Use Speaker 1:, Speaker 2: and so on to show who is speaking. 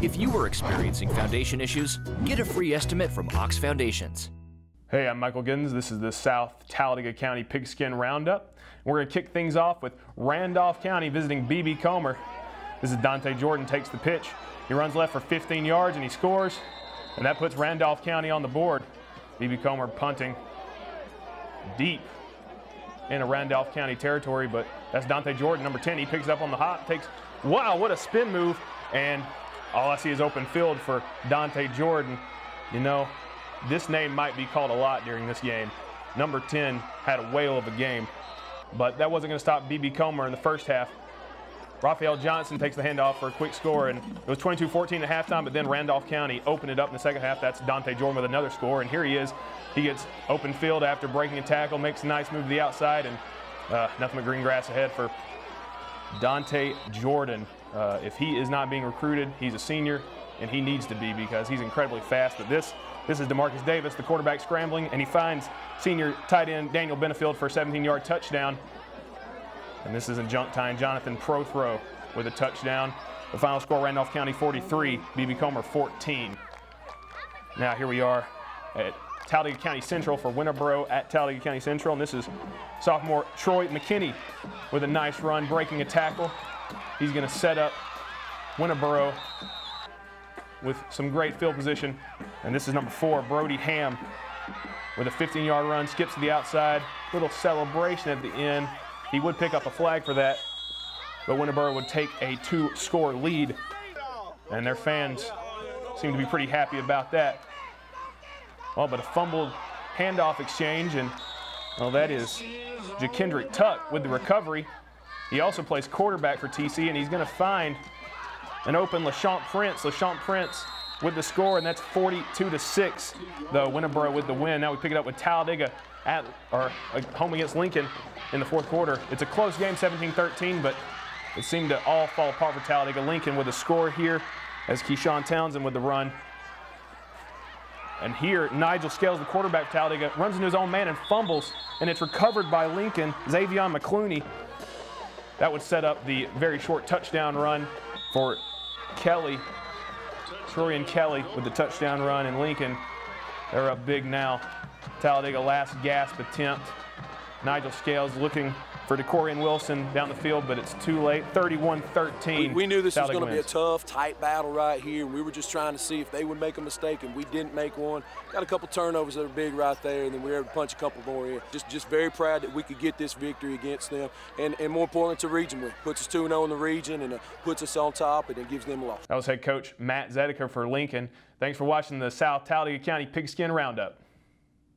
Speaker 1: If you are experiencing foundation issues, get a free estimate from Ox Foundations.
Speaker 2: Hey, I'm Michael Giddens. This is the South Talladega County Pigskin Roundup. We're going to kick things off with Randolph County visiting BB Comer. This is Dante Jordan takes the pitch. He runs left for 15 yards and he scores, and that puts Randolph County on the board. BB Comer punting deep into Randolph County territory, but that's Dante Jordan, number 10. He picks up on the hop, takes, wow, what a spin move, and all I see is open field for Dante Jordan. You know, this name might be called a lot during this game. Number 10 had a whale of a game, but that wasn't going to stop BB Comer in the first half. Raphael Johnson takes the handoff for a quick score, and it was 22-14 at halftime, but then Randolph County opened it up in the second half. That's Dante Jordan with another score, and here he is. He gets open field after breaking a tackle, makes a nice move to the outside, and uh, nothing but green grass ahead for Dante Jordan. Uh, if he is not being recruited, he's a senior, and he needs to be because he's incredibly fast. But this, this is Demarcus Davis, the quarterback scrambling, and he finds senior tight end Daniel Benefield for a 17-yard touchdown. And this is in junk time. Jonathan Prothrow with a touchdown. The final score, Randolph County 43, BB Comer 14. Now here we are at Talladega County Central for Winterboro at Talladega County Central. And this is sophomore Troy McKinney with a nice run, breaking a tackle. He's going to set up Winterboro with some great field position. And this is number four, Brody Ham with a 15-yard run, skips to the outside. Little celebration at the end. He would pick up a flag for that, but Winterboro would take a two-score lead. And their fans seem to be pretty happy about that. Well, but a fumbled handoff exchange, and well, that is Jakendrick Tuck with the recovery. He also plays quarterback for TC, and he's going to find an open LaChamp Prince. LaChamp Prince with the score, and that's 42 to 6. Though Winterboro with the win. Now we pick it up with Talladega at or uh, home against Lincoln in the fourth quarter. It's a close game, 17-13, but it seemed to all fall apart for Talladega. Lincoln with a score here as Keyshawn Townsend with the run. And here, Nigel Scales, the quarterback Talladega, runs into his own man and fumbles, and it's recovered by Lincoln, Xavion McClooney. That would set up the very short touchdown run for Kelly. Torian Kelly with the touchdown run, and Lincoln, they're up big now. Talladega last gasp attempt. Nigel Scales looking for DeCorian Wilson down the field, but it's too late. 31-13.
Speaker 3: We, we, knew this was going to be a tough, tight battle right here. We were just trying to see if they would make a mistake, and we didn't make one. Got a couple turnovers that are big right there, and then we were able to punch a couple more in. Just, just very proud that we could get this victory against them, and, and more importantly, it's a region win. Puts us 2-0 in the region, and uh, puts us on top, and it gives them a loss.
Speaker 2: That was head coach Matt Zediker for Lincoln. Thanks for watching the South Talladega County Pigskin Roundup.